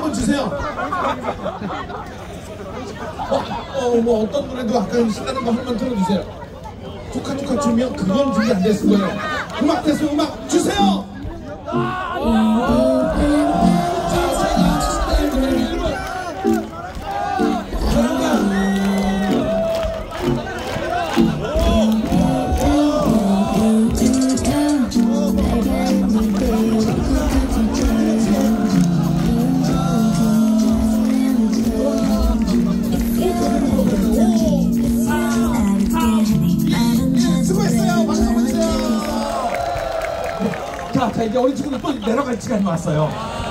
한번 주세요. 어, 어, 뭐 어떤 노래도 아까 신나는 거 한 번 틀어주세요. 토카토카 주면 그건 준비 안 됐을 거예요. 음악 됐으면 음악 주세요. 자, 자 이제 우리 친구들 또 내려갈 시간이 왔어요.